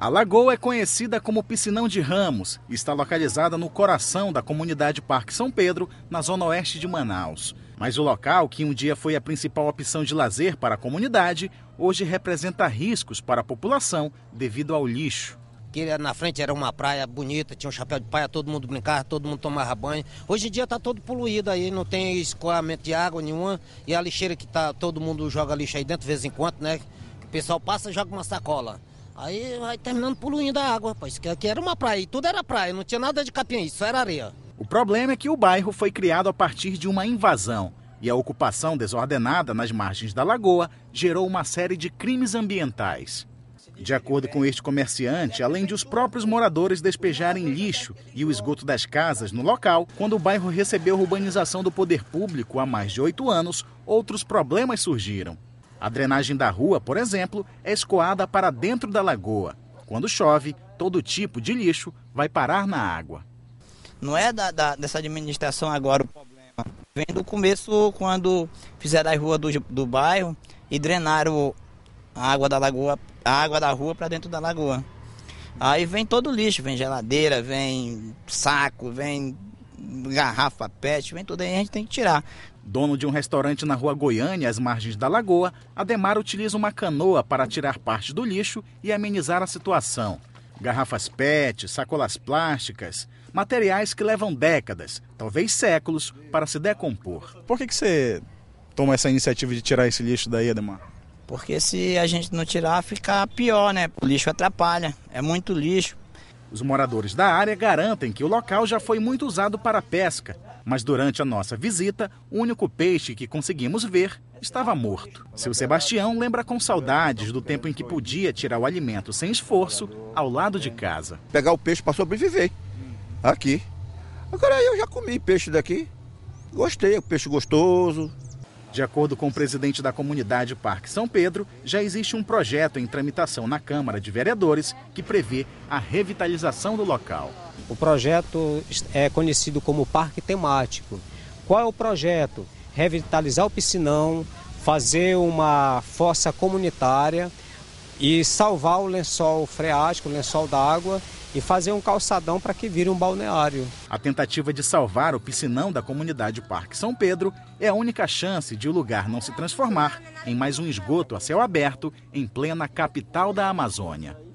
A lagoa é conhecida como Piscinão de Ramos e está localizada no coração da comunidade Parque São Pedro, na zona oeste de Manaus. Mas o local, que um dia foi a principal opção de lazer para a comunidade, hoje representa riscos para a população devido ao lixo. Que na frente era uma praia bonita, tinha um chapéu de praia, todo mundo brincava, todo mundo tomava banho. Hoje em dia está todo poluído aí, não tem escoamento de água nenhuma. E a lixeira que tá, todo mundo joga lixo aí dentro de vez em quando, né? O pessoal passa e joga uma sacola. Aí vai terminando poluindo a água, pois que aqui era uma praia, tudo era praia, não tinha nada de capim, só era areia. O problema é que o bairro foi criado a partir de uma invasão e a ocupação desordenada nas margens da lagoa gerou uma série de crimes ambientais. De acordo com este comerciante, além de os próprios moradores despejarem lixo e o esgoto das casas no local, quando o bairro recebeu urbanização do poder público há mais de oito anos, outros problemas surgiram. A drenagem da rua, por exemplo, é escoada para dentro da lagoa. Quando chove, todo tipo de lixo vai parar na água. Não é da, da, dessa administração agora o problema. Vem do começo, quando fizeram a rua do, do bairro e drenaram a água da lagoa, a água da rua para dentro da lagoa. Aí vem todo o lixo, vem geladeira, vem saco, vem garrafa PET, vem tudo aí, a gente tem que tirar. Dono de um restaurante na rua Goiânia, às margens da lagoa, Ademar utiliza uma canoa para tirar parte do lixo e amenizar a situação. Garrafas PET, sacolas plásticas, materiais que levam décadas, talvez séculos, para se decompor. Por que, que você toma essa iniciativa de tirar esse lixo daí, Ademar? Porque se a gente não tirar, fica pior, né? O lixo atrapalha, é muito lixo. Os moradores da área garantem que o local já foi muito usado para pesca, mas durante a nossa visita, o único peixe que conseguimos ver estava morto. Seu Sebastião lembra com saudades do tempo em que podia tirar o alimento sem esforço ao lado de casa. Pegar o peixe para sobreviver aqui. Agora eu já comi peixe daqui. Gostei, peixe gostoso, de acordo com o presidente da comunidade Parque São Pedro, já existe um projeto em tramitação na Câmara de Vereadores que prevê a revitalização do local. O projeto é conhecido como Parque Temático. Qual é o projeto? Revitalizar o piscinão, fazer uma fossa comunitária e salvar o lençol freático, o lençol d'água e fazer um calçadão para que vire um balneário. A tentativa de salvar o piscinão da comunidade Parque São Pedro é a única chance de o lugar não se transformar em mais um esgoto a céu aberto em plena capital da Amazônia.